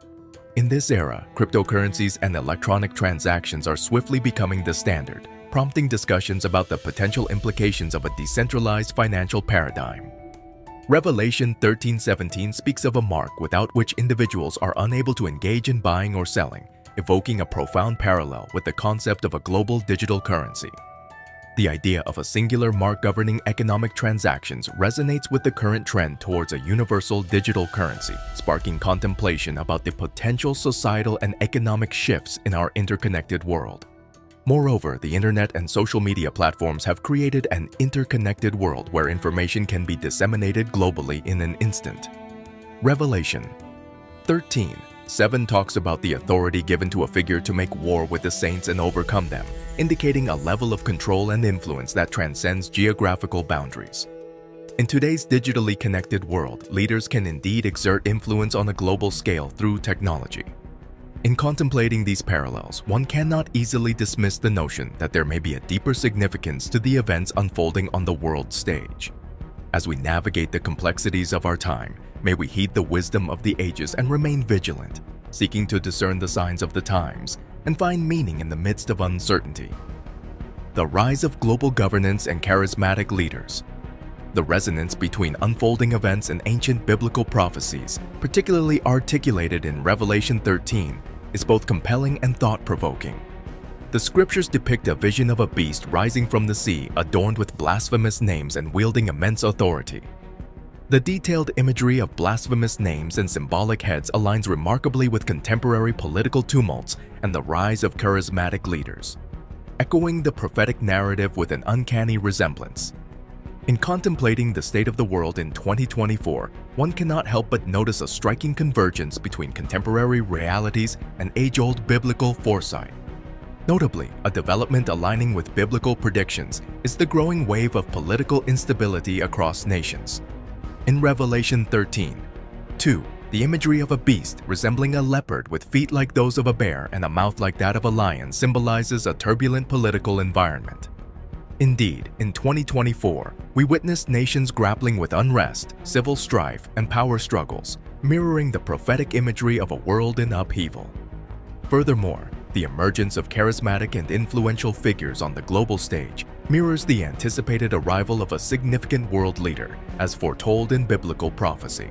E: In this era, cryptocurrencies and electronic transactions are swiftly becoming the standard, prompting discussions about the potential implications of a decentralized financial paradigm. Revelation 13:17 speaks of a mark without which individuals are unable to engage in buying or selling, evoking a profound parallel with the concept of a global digital currency. The idea of a singular mark governing economic transactions resonates with the current trend towards a universal digital currency, sparking contemplation about the potential societal and economic shifts in our interconnected world. Moreover, the internet and social media platforms have created an interconnected world where information can be disseminated globally in an instant. Revelation 13 7 talks about the authority given to a figure to make war with the saints and overcome them, indicating a level of control and influence that transcends geographical boundaries. In today's digitally connected world, leaders can indeed exert influence on a global scale through technology. In contemplating these parallels, one cannot easily dismiss the notion that there may be a deeper significance to the events unfolding on the world stage. As we navigate the complexities of our time, May we heed the wisdom of the ages and remain vigilant, seeking to discern the signs of the times and find meaning in the midst of uncertainty. The rise of global governance and charismatic leaders. The resonance between unfolding events and ancient biblical prophecies, particularly articulated in Revelation 13, is both compelling and thought-provoking. The scriptures depict a vision of a beast rising from the sea adorned with blasphemous names and wielding immense authority. The detailed imagery of blasphemous names and symbolic heads aligns remarkably with contemporary political tumults and the rise of charismatic leaders, echoing the prophetic narrative with an uncanny resemblance. In contemplating the state of the world in 2024, one cannot help but notice a striking convergence between contemporary realities and age-old biblical foresight. Notably, a development aligning with biblical predictions is the growing wave of political instability across nations. In Revelation 13, 2. The imagery of a beast resembling a leopard with feet like those of a bear and a mouth like that of a lion symbolizes a turbulent political environment. Indeed, in 2024, we witnessed nations grappling with unrest, civil strife, and power struggles, mirroring the prophetic imagery of a world in upheaval. Furthermore, the emergence of charismatic and influential figures on the global stage mirrors the anticipated arrival of a significant world leader, as foretold in biblical prophecy.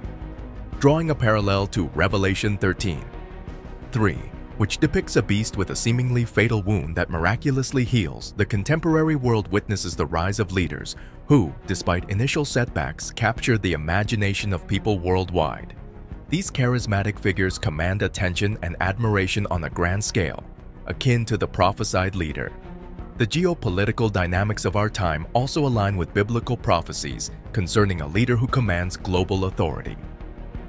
E: Drawing a parallel to Revelation 13, 3, which depicts a beast with a seemingly fatal wound that miraculously heals, the contemporary world witnesses the rise of leaders who, despite initial setbacks, capture the imagination of people worldwide. These charismatic figures command attention and admiration on a grand scale, akin to the prophesied leader. The geopolitical dynamics of our time also align with biblical prophecies concerning a leader who commands global authority.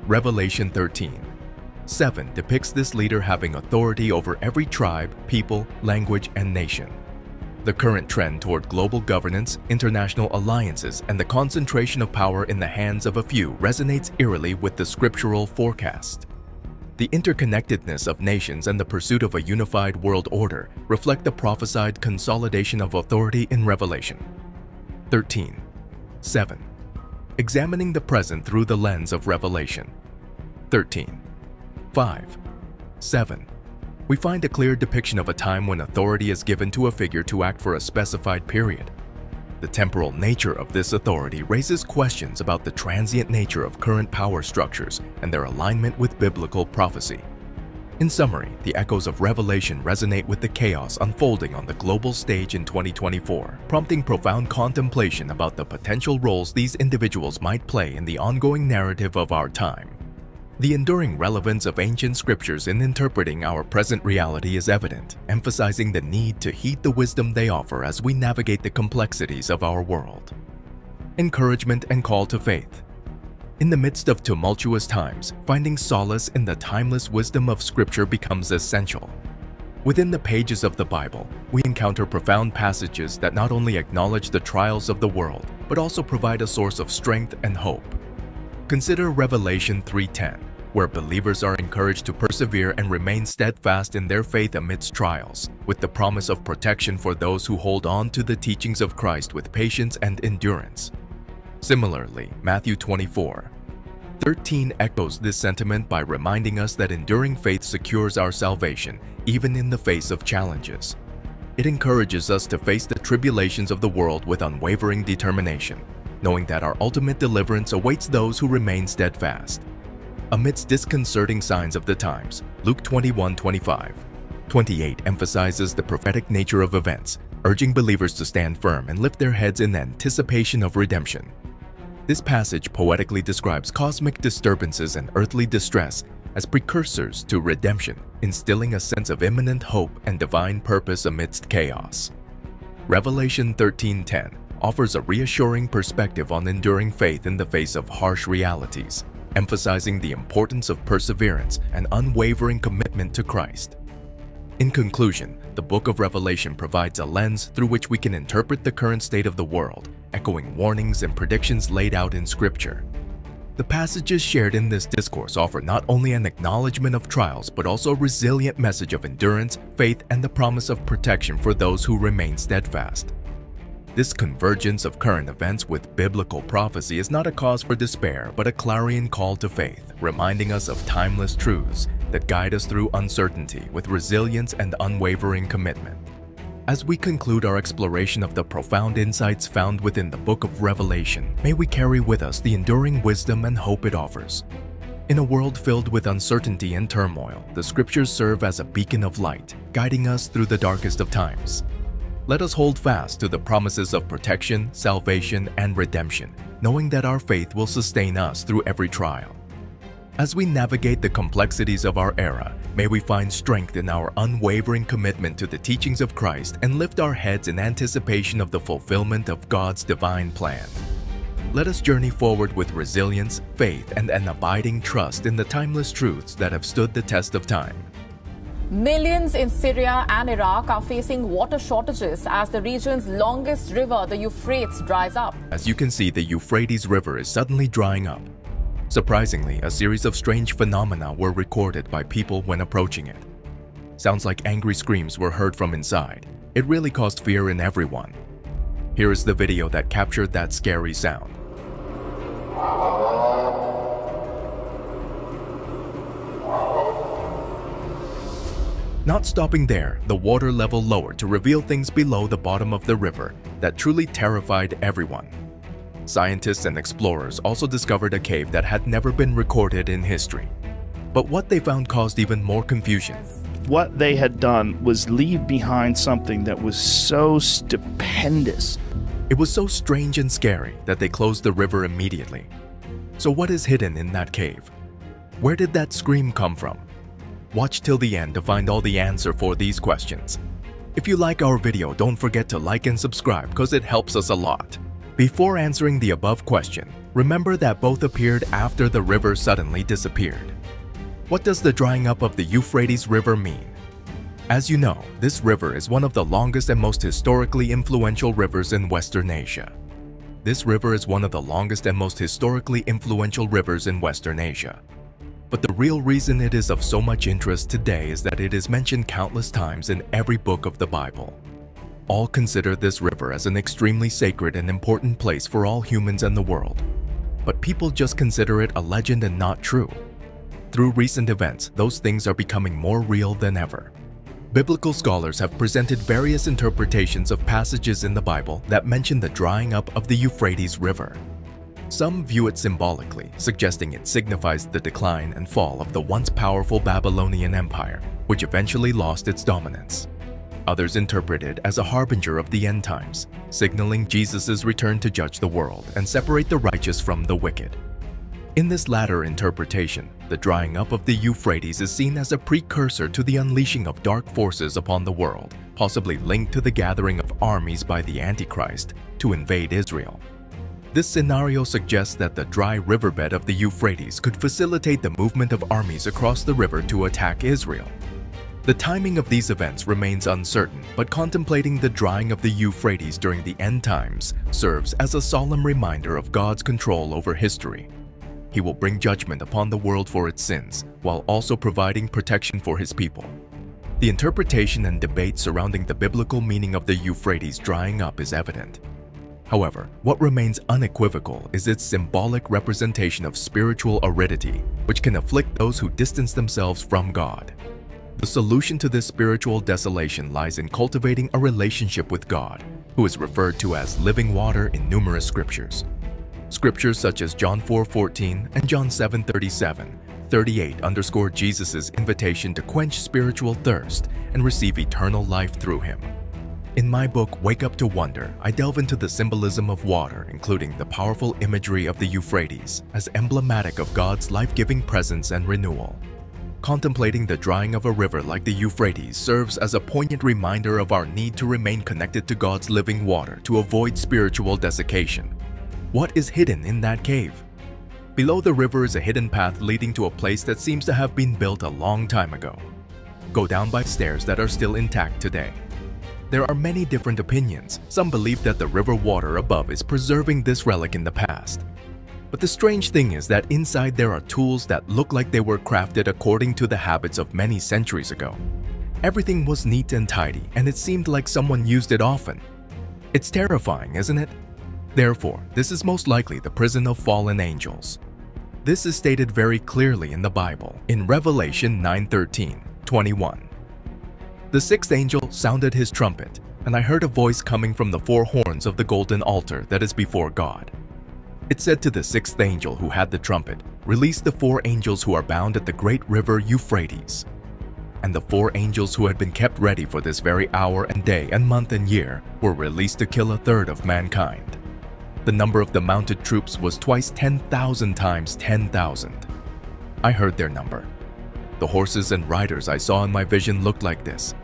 E: Revelation 13 7 depicts this leader having authority over every tribe, people, language, and nation. The current trend toward global governance, international alliances, and the concentration of power in the hands of a few resonates eerily with the scriptural forecast. The interconnectedness of nations and the pursuit of a unified world order reflect the prophesied consolidation of authority in Revelation. 13. 7. Examining the present through the lens of Revelation. 13. 5. 7. We find a clear depiction of a time when authority is given to a figure to act for a specified period. The temporal nature of this authority raises questions about the transient nature of current power structures and their alignment with biblical prophecy. In summary, the echoes of Revelation resonate with the chaos unfolding on the global stage in 2024, prompting profound contemplation about the potential roles these individuals might play in the ongoing narrative of our time. The enduring relevance of ancient scriptures in interpreting our present reality is evident, emphasizing the need to heed the wisdom they offer as we navigate the complexities of our world. Encouragement and call to faith. In the midst of tumultuous times, finding solace in the timeless wisdom of Scripture becomes essential. Within the pages of the Bible, we encounter profound passages that not only acknowledge the trials of the world, but also provide a source of strength and hope. Consider Revelation 3:10, where believers are encouraged to persevere and remain steadfast in their faith amidst trials, with the promise of protection for those who hold on to the teachings of Christ with patience and endurance. Similarly, Matthew 24, 13 echoes this sentiment by reminding us that enduring faith secures our salvation even in the face of challenges. It encourages us to face the tribulations of the world with unwavering determination, knowing that our ultimate deliverance awaits those who remain steadfast. Amidst disconcerting signs of the times, Luke 21:25, 28 emphasizes the prophetic nature of events, urging believers to stand firm and lift their heads in anticipation of redemption. This passage poetically describes cosmic disturbances and earthly distress as precursors to redemption, instilling a sense of imminent hope and divine purpose amidst chaos. Revelation 13:10 offers a reassuring perspective on enduring faith in the face of harsh realities, emphasizing the importance of perseverance and unwavering commitment to Christ. In conclusion, the book of Revelation provides a lens through which we can interpret the current state of the world, echoing warnings and predictions laid out in Scripture. The passages shared in this discourse offer not only an acknowledgement of trials, but also a resilient message of endurance, faith, and the promise of protection for those who remain steadfast. This convergence of current events with biblical prophecy is not a cause for despair, but a clarion call to faith, reminding us of timeless truths that guide us through uncertainty with resilience and unwavering commitment. As we conclude our exploration of the profound insights found within the book of Revelation, may we carry with us the enduring wisdom and hope it offers. In a world filled with uncertainty and turmoil, the scriptures serve as a beacon of light, guiding us through the darkest of times. Let us hold fast to the promises of protection, salvation, and redemption, knowing that our faith will sustain us through every trial. As we navigate the complexities of our era, may we find strength in our unwavering commitment to the teachings of Christ and lift our heads in anticipation of the fulfillment of God's divine plan. Let us journey forward with resilience, faith, and an abiding trust in the timeless truths that have stood the test of time.
F: Millions in Syria and Iraq are facing water shortages as the region's longest river, the Euphrates, dries up.
E: As you can see, the Euphrates River is suddenly drying up. Surprisingly, a series of strange phenomena were recorded by people when approaching it. Sounds like angry screams were heard from inside. It really caused fear in everyone. Here is the video that captured that scary sound. Not stopping there, the water level lowered to reveal things below the bottom of the river that truly terrified everyone. Scientists and explorers also discovered a cave that had never been recorded in history. But what they found caused even more confusion.
G: What they had done was leave behind something that was so stupendous.
E: It was so strange and scary that they closed the river immediately. So what is hidden in that cave? Where did that scream come from? Watch till the end to find all the answer for these questions. If you like our video, don't forget to like and subscribe because it helps us a lot. Before answering the above question, remember that both appeared after the river suddenly disappeared. What does the drying up of the Euphrates River mean? As you know, this river is one of the longest and most historically influential rivers in Western Asia. This river is one of the longest and most historically influential rivers in Western Asia. But the real reason it is of so much interest today is that it is mentioned countless times in every book of the Bible. All consider this river as an extremely sacred and important place for all humans and the world. But people just consider it a legend and not true. Through recent events, those things are becoming more real than ever. Biblical scholars have presented various interpretations of passages in the Bible that mention the drying up of the Euphrates River. Some view it symbolically, suggesting it signifies the decline and fall of the once powerful Babylonian Empire, which eventually lost its dominance. Others interpret it as a harbinger of the end times, signaling Jesus' return to judge the world and separate the righteous from the wicked. In this latter interpretation, the drying up of the Euphrates is seen as a precursor to the unleashing of dark forces upon the world, possibly linked to the gathering of armies by the Antichrist to invade Israel. This scenario suggests that the dry riverbed of the Euphrates could facilitate the movement of armies across the river to attack Israel. The timing of these events remains uncertain, but contemplating the drying of the Euphrates during the end times serves as a solemn reminder of God's control over history. He will bring judgment upon the world for its sins, while also providing protection for his people. The interpretation and debate surrounding the biblical meaning of the Euphrates drying up is evident. However, what remains unequivocal is its symbolic representation of spiritual aridity, which can afflict those who distance themselves from God. The solution to this spiritual desolation lies in cultivating a relationship with God, who is referred to as living water in numerous scriptures. Scriptures such as John 4:14 and John 7:37, 38 underscore Jesus' invitation to quench spiritual thirst and receive eternal life through him. In my book, Wake Up to Wonder, I delve into the symbolism of water, including the powerful imagery of the Euphrates as emblematic of God's life-giving presence and renewal. Contemplating the drying of a river like the Euphrates serves as a poignant reminder of our need to remain connected to God's living water to avoid spiritual desiccation. What is hidden in that cave? Below the river is a hidden path leading to a place that seems to have been built a long time ago. Go down by stairs that are still intact today. There are many different opinions. Some believe that the river water above is preserving this relic in the past. But the strange thing is that inside there are tools that look like they were crafted according to the habits of many centuries ago. Everything was neat and tidy, and it seemed like someone used it often. It's terrifying, isn't it? Therefore, this is most likely the prison of fallen angels. This is stated very clearly in the Bible, in Revelation 9:13, 21. The sixth angel sounded his trumpet, and I heard a voice coming from the four horns of the golden altar that is before God. It said to the sixth angel who had the trumpet, Release the four angels who are bound at the great river Euphrates. And the four angels who had been kept ready for this very hour and day and month and year were released to kill a third of mankind. The number of the mounted troops was twice 10,000 times 10,000. I heard their number. The horses and riders I saw in my vision looked like this.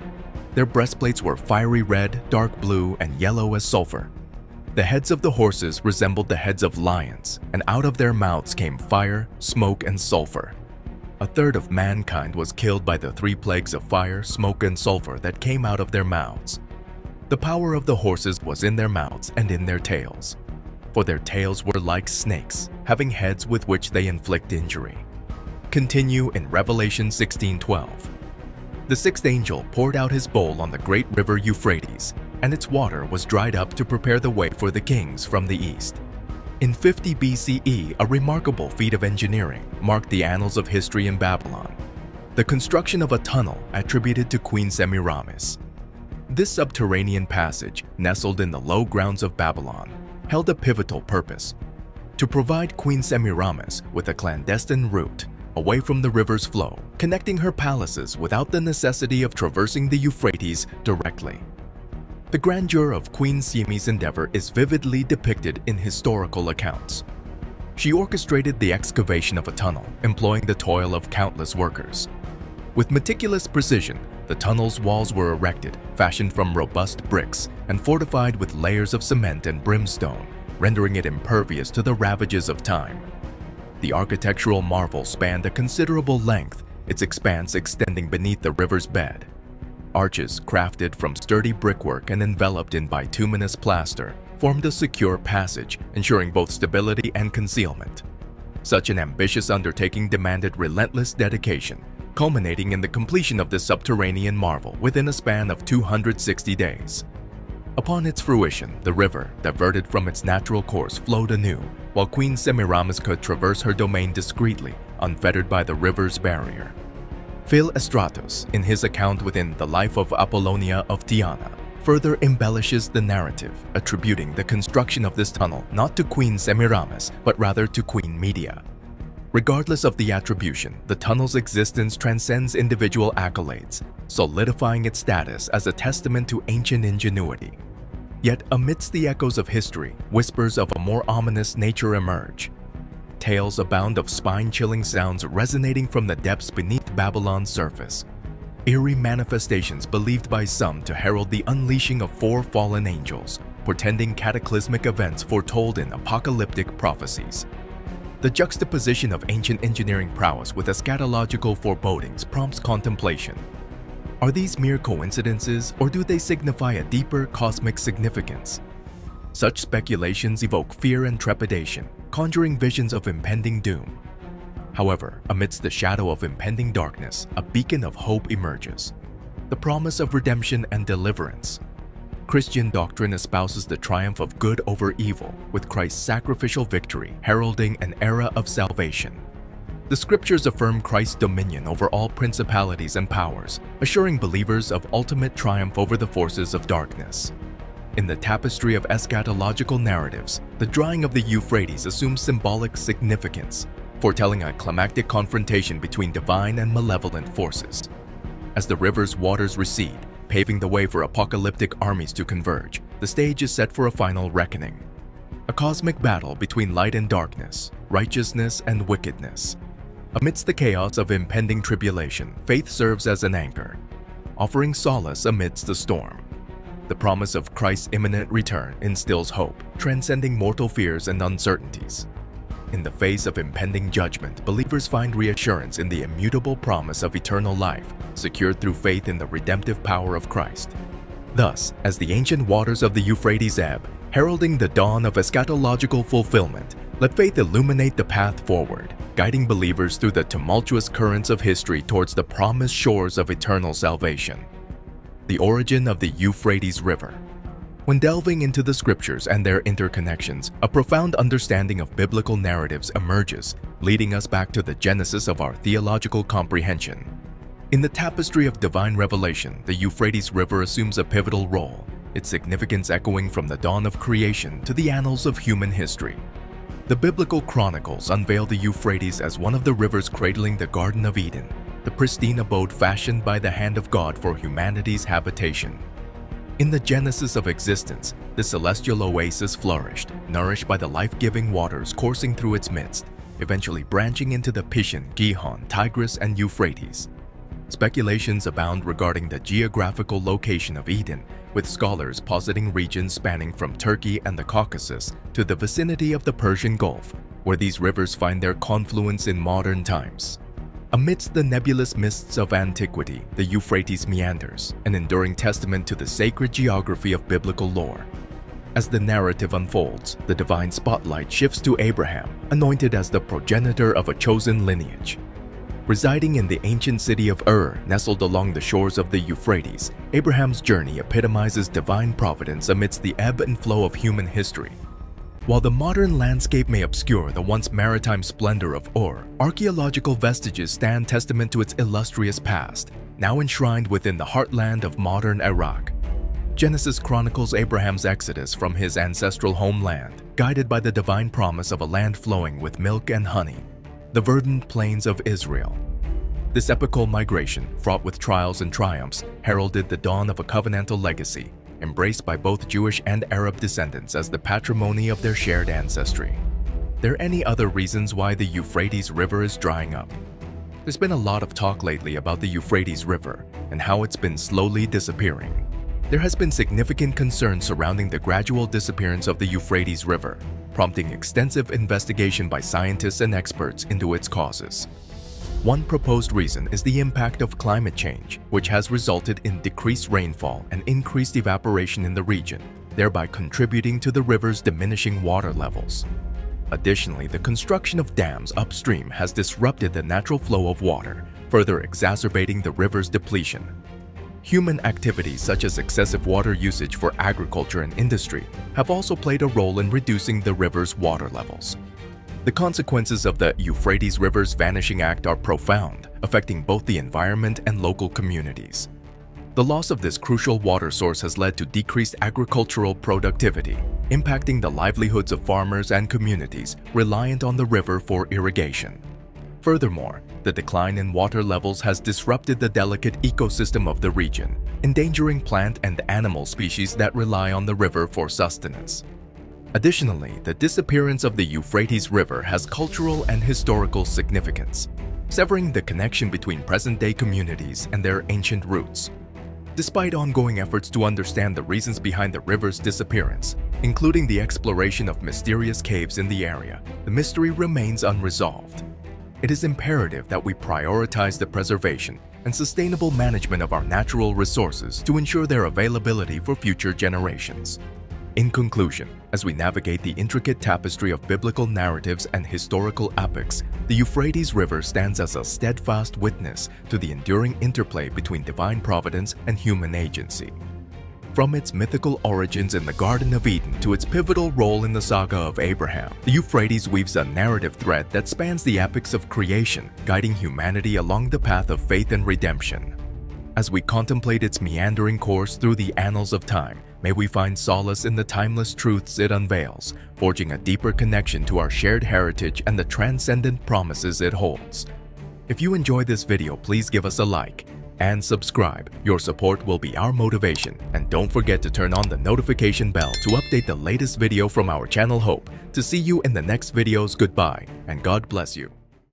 E: Their breastplates were fiery red, dark blue, and yellow as sulfur. The heads of the horses resembled the heads of lions, and out of their mouths came fire, smoke, and sulfur. A third of mankind was killed by the three plagues of fire, smoke, and sulfur that came out of their mouths. The power of the horses was in their mouths and in their tails, for their tails were like snakes, having heads with which they inflict injury. Continue in Revelation 16:12. The sixth angel poured out his bowl on the great river Euphrates, and its water was dried up to prepare the way for the kings from the east. In 50 BCE, a remarkable feat of engineering marked the annals of history in Babylon, the construction of a tunnel attributed to Queen Semiramis. This subterranean passage, nestled in the low grounds of Babylon, held a pivotal purpose, to provide Queen Semiramis with a clandestine route away from the river's flow, connecting her palaces without the necessity of traversing the Euphrates directly. The grandeur of Queen Semi's endeavor is vividly depicted in historical accounts. She orchestrated the excavation of a tunnel, employing the toil of countless workers. With meticulous precision, the tunnel's walls were erected, fashioned from robust bricks, and fortified with layers of cement and brimstone, rendering it impervious to the ravages of time. The architectural marvel spanned a considerable length, its expanse extending beneath the river's bed. Arches crafted from sturdy brickwork and enveloped in bituminous plaster formed a secure passage, ensuring both stability and concealment. Such an ambitious undertaking demanded relentless dedication, culminating in the completion of this subterranean marvel within a span of 260 days. Upon its fruition, the river, diverted from its natural course, flowed anew, while Queen Semiramis could traverse her domain discreetly, unfettered by the river's barrier. Philostratus, in his account within The Life of Apollonius of Tyana, further embellishes the narrative, attributing the construction of this tunnel not to Queen Semiramis, but rather to Queen Medea. Regardless of the attribution, the tunnel's existence transcends individual accolades, solidifying its status as a testament to ancient ingenuity. Yet amidst the echoes of history, whispers of a more ominous nature emerge, tales abound of spine-chilling sounds resonating from the depths beneath Babylon's surface. Eerie manifestations believed by some to herald the unleashing of four fallen angels, portending cataclysmic events foretold in apocalyptic prophecies. The juxtaposition of ancient engineering prowess with eschatological forebodings prompts contemplation. Are these mere coincidences or do they signify a deeper cosmic significance? Such speculations evoke fear and trepidation, conjuring visions of impending doom. However, amidst the shadow of impending darkness, a beacon of hope emerges. The promise of redemption and deliverance. Christian doctrine espouses the triumph of good over evil, with Christ's sacrificial victory heralding an era of salvation. The scriptures affirm Christ's dominion over all principalities and powers, assuring believers of ultimate triumph over the forces of darkness. In the tapestry of eschatological narratives, the drying of the Euphrates assumes symbolic significance, foretelling a climactic confrontation between divine and malevolent forces. As the river's waters recede, paving the way for apocalyptic armies to converge, the stage is set for a final reckoning. A cosmic battle between light and darkness, righteousness and wickedness. Amidst the chaos of impending tribulation, faith serves as an anchor, offering solace amidst the storm. The promise of Christ's imminent return instills hope, transcending mortal fears and uncertainties. In the face of impending judgment, believers find reassurance in the immutable promise of eternal life, secured through faith in the redemptive power of Christ. Thus, as the ancient waters of the Euphrates ebb, heralding the dawn of eschatological fulfillment, let faith illuminate the path forward, guiding believers through the tumultuous currents of history towards the promised shores of eternal salvation. The origin of the Euphrates River when delving into the scriptures and their interconnections, a profound understanding of biblical narratives emerges, leading us back to the genesis of our theological comprehension. In the tapestry of divine revelation, the Euphrates River assumes a pivotal role, its significance echoing from the dawn of creation to the annals of human history. The biblical chronicles unveil the Euphrates as one of the rivers cradling the Garden of Eden, the pristine abode fashioned by the hand of God for humanity's habitation. In the genesis of existence, the celestial oasis flourished, nourished by the life-giving waters coursing through its midst, eventually branching into the Pishon, Gihon, Tigris, and Euphrates. Speculations abound regarding the geographical location of Eden, with scholars positing regions spanning from Turkey and the Caucasus to the vicinity of the Persian Gulf, where these rivers find their confluence in modern times. Amidst the nebulous mists of antiquity, the Euphrates meanders, an enduring testament to the sacred geography of biblical lore. As the narrative unfolds, the divine spotlight shifts to Abraham, anointed as the progenitor of a chosen lineage. Residing in the ancient city of Ur, nestled along the shores of the Euphrates, Abraham's journey epitomizes divine providence amidst the ebb and flow of human history. While the modern landscape may obscure the once maritime splendor of Ur, archaeological vestiges stand testament to its illustrious past, now enshrined within the heartland of modern Iraq. Genesis chronicles Abraham's exodus from his ancestral homeland, guided by the divine promise of a land flowing with milk and honey, the verdant plains of Israel. This epical migration, fraught with trials and triumphs, heralded the dawn of a covenantal legacy, embraced by both Jewish and Arab descendants as the patrimony of their shared ancestry. There any other reasons why the Euphrates River is drying up? There's been a lot of talk lately about the Euphrates River and how it's been slowly disappearing. There has been significant concern surrounding the gradual disappearance of the Euphrates River, prompting extensive investigation by scientists and experts into its causes. One proposed reason is the impact of climate change, which has resulted in decreased rainfall and increased evaporation in the region, thereby contributing to the river's diminishing water levels. Additionally, the construction of dams upstream has disrupted the natural flow of water, further exacerbating the river's depletion. Human activities such as excessive water usage for agriculture and industry have also played a role in reducing the river's water levels. The consequences of the Euphrates River's Vanishing Act are profound, affecting both the environment and local communities. The loss of this crucial water source has led to decreased agricultural productivity, impacting the livelihoods of farmers and communities reliant on the river for irrigation. Furthermore, the decline in water levels has disrupted the delicate ecosystem of the region, endangering plant and animal species that rely on the river for sustenance. Additionally, the disappearance of the Euphrates River has cultural and historical significance, severing the connection between present-day communities and their ancient roots. Despite ongoing efforts to understand the reasons behind the river's disappearance, including the exploration of mysterious caves in the area, the mystery remains unresolved. It is imperative that we prioritize the preservation and sustainable management of our natural resources to ensure their availability for future generations. In conclusion, as we navigate the intricate tapestry of biblical narratives and historical epics, the Euphrates River stands as a steadfast witness to the enduring interplay between divine providence and human agency. From its mythical origins in the Garden of Eden to its pivotal role in the saga of Abraham, the Euphrates weaves a narrative thread that spans the epics of creation, guiding humanity along the path of faith and redemption. As we contemplate its meandering course through the annals of time, may we find solace in the timeless truths it unveils, forging a deeper connection to our shared heritage and the transcendent promises it holds. If you enjoyed this video, please give us a like and subscribe. Your support will be our motivation. And don't forget to turn on the notification bell to update the latest video from our channel Hope. To see you in the next videos, goodbye and God bless you.